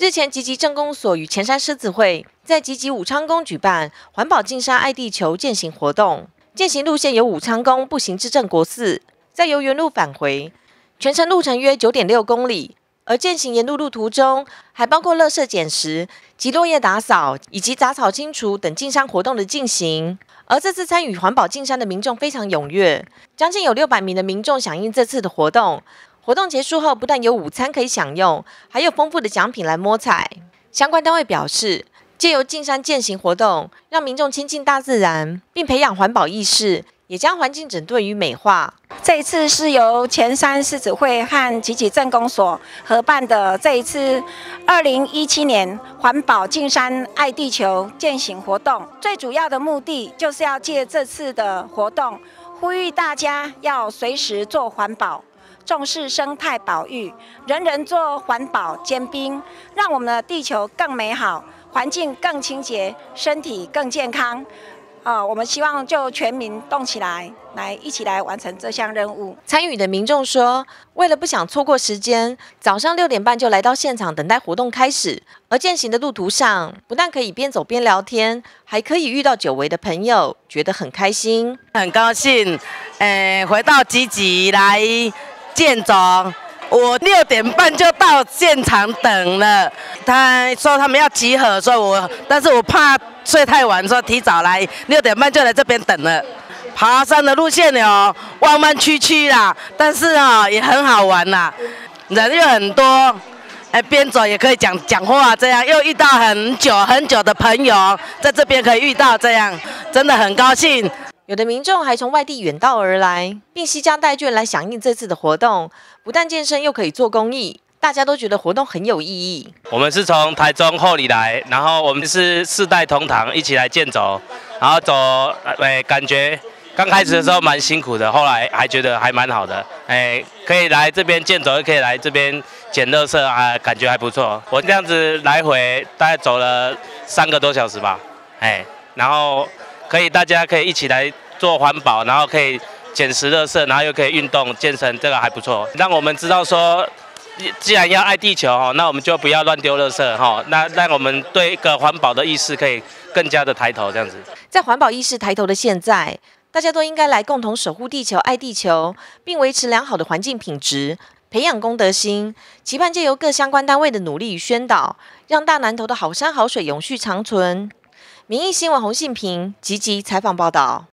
日前，吉吉镇公所与前山狮子会在吉吉武昌宫举办环保净山爱地球践行活动。践行路线由武昌宫步行至镇国寺，再由原路返回，全程路程约九点六公里。而践行沿路路途中，还包括垃圾捡拾及落叶打扫，以及杂草清除等进山活动的进行。而这次参与环保进山的民众非常踊跃，将近有六百名的民众响应这次的活动。活动结束后，不但有午餐可以享用，还有丰富的奖品来摸彩。相关单位表示，借由进山践行活动，让民众亲近大自然，并培养环保意识，也将环境整顿与美化。这一次是由前山狮子会和吉吉镇公所合办的这一次二零一七年环保进山爱地球践行活动。最主要的目的就是要借这次的活动，呼吁大家要随时做环保。重视生态保育，人人做环保尖兵，让我们的地球更美好，环境更清洁，身体更健康。啊，我们希望就全民动起来，来一起来完成这项任务。参与的民众说，为了不想错过时间，早上六点半就来到现场等待活动开始。而践行的路途上，不但可以边走边聊天，还可以遇到久违的朋友，觉得很开心，很高兴。诶，回到积极来。建总，我六点半就到现场等了。他说他们要集合，所以我，但是我怕睡太晚，说提早来，六点半就来这边等了。爬山的路线哦，弯弯曲曲啦，但是啊也很好玩啦，人又很多，哎边走也可以讲讲话，这样又遇到很久很久的朋友，在这边可以遇到，这样真的很高兴。有的民众还从外地远道而来，并携家带眷来响应这次的活动，不但健身，又可以做公益，大家都觉得活动很有意义。我们是从台中后里来，然后我们是四代同堂一起来健走，然后走，哎，感觉刚开始的时候蛮辛苦的，后来还觉得还蛮好的，哎，可以来这边健走，又可以来这边捡垃圾啊，感觉还不错。我这样子来回大概走了三个多小时吧，哎，然后。可以，大家可以一起来做环保，然后可以捡拾垃圾，然后又可以运动健身，这个还不错。让我们知道说，既然要爱地球哈，那我们就不要乱丢垃圾哈。那让我们对一个环保的意识可以更加的抬头，这样子。在环保意识抬头的现在，大家都应该来共同守护地球、爱地球，并维持良好的环境品质，培养公德心。期盼借由各相关单位的努力与宣导，让大南头的好山好水永续长存。民意新闻洪信平积极采访报道。